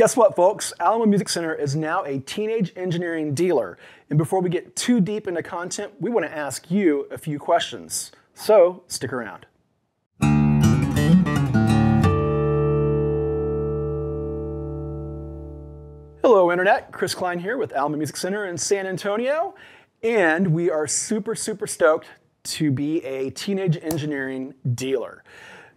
Guess what, folks? Alamo Music Center is now a teenage engineering dealer. And before we get too deep into content, we want to ask you a few questions. So stick around. Hello, Internet. Chris Klein here with Alamo Music Center in San Antonio. And we are super, super stoked to be a teenage engineering dealer.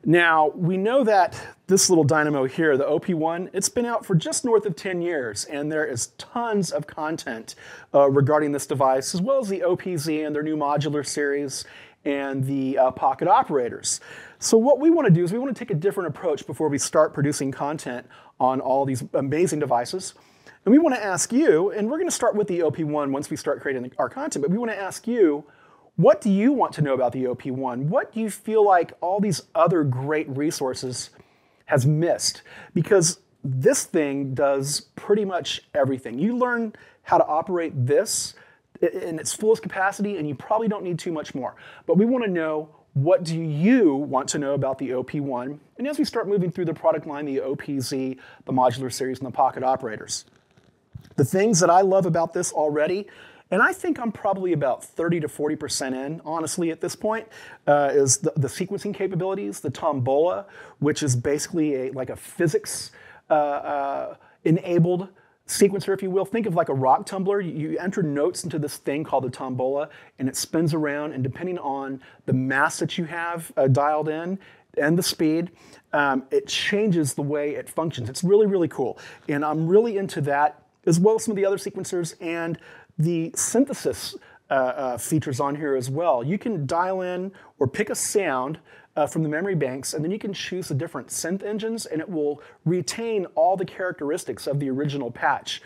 Now, we know that this little dynamo here, the OP1, it's been out for just north of 10 years, and there is tons of content uh, regarding this device, as well as the OPZ and their new modular series and the uh, pocket operators. So what we want to do is we want to take a different approach before we start producing content on all these amazing devices. And we want to ask you, and we're going to start with the OP1 once we start creating our content, but we want to ask you, what do you want to know about the OP1? What do you feel like all these other great resources has missed? Because this thing does pretty much everything. You learn how to operate this in its fullest capacity, and you probably don't need too much more. But we want to know what do you want to know about the OP1? And as we start moving through the product line, the OPZ, the modular series, and the pocket operators. The things that I love about this already and I think I'm probably about 30 to 40% in, honestly, at this point, uh, is the, the, sequencing capabilities, the Tombola, which is basically a, like a physics uh, uh, enabled sequencer, if you will. Think of like a rock tumbler. You, enter notes into this thing called the Tombola, and it spins around, and depending on the mass that you have uh, dialed in, and the speed, um, it changes the way it functions. It's really, really cool. And I'm really into that, as well as some of the other sequencers and the synthesis uh, uh, features on here as well. You can dial in or pick a sound uh, from the memory banks, and then you can choose the different synth engines, and it will retain all the characteristics of the original patch,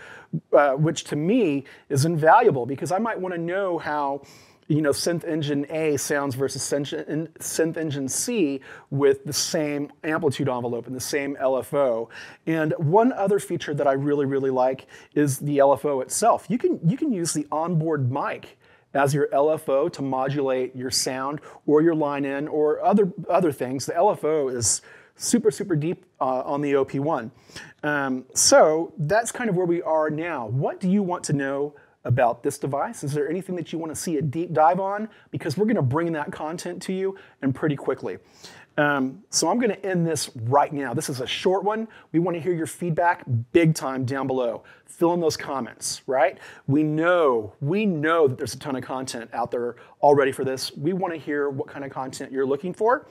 uh, which to me is invaluable because I might want to know how you know, synth engine A sounds versus synth engine C with the same amplitude envelope and the same LFO. And one other feature that I really, really like is the LFO itself. You can, you can use the onboard mic as your LFO to modulate your sound or your line in or other, other things. The LFO is super, super deep uh, on the OP1. Um, so that's kind of where we are now. What do you want to know about this device? Is there anything that you want to see a deep dive on? Because we're going to bring that content to you and pretty quickly. Um, so I'm going to end this right now. This is a short one. We want to hear your feedback big time down below. Fill in those comments, right? We know, we know that there's a ton of content out there already for this. We want to hear what kind of content you're looking for.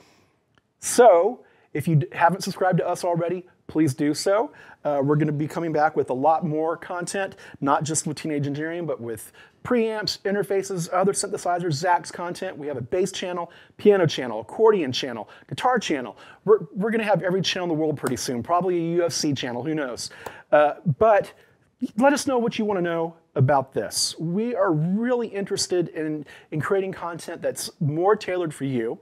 So if you haven't subscribed to us already, please do so. Uh, we're going to be coming back with a lot more content, not just with teenage engineering, but with preamps, interfaces, other synthesizers, Zach's content. We have a bass channel, piano channel, accordion channel, guitar channel. We're, we're going to have every channel in the world pretty soon, probably a UFC channel, who knows. Uh, but let us know what you want to know about this. We are really interested in, in creating content that's more tailored for you.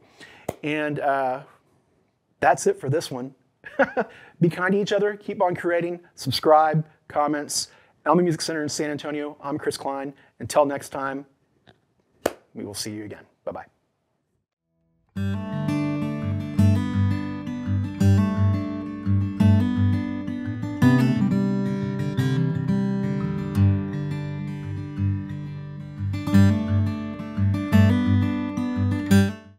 And uh, that's it for this one. Be kind to each other. Keep on creating. Subscribe, comments. Alamo Music Center in San Antonio. I'm Chris Klein. Until next time, we will see you again. Bye bye.